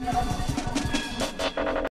No.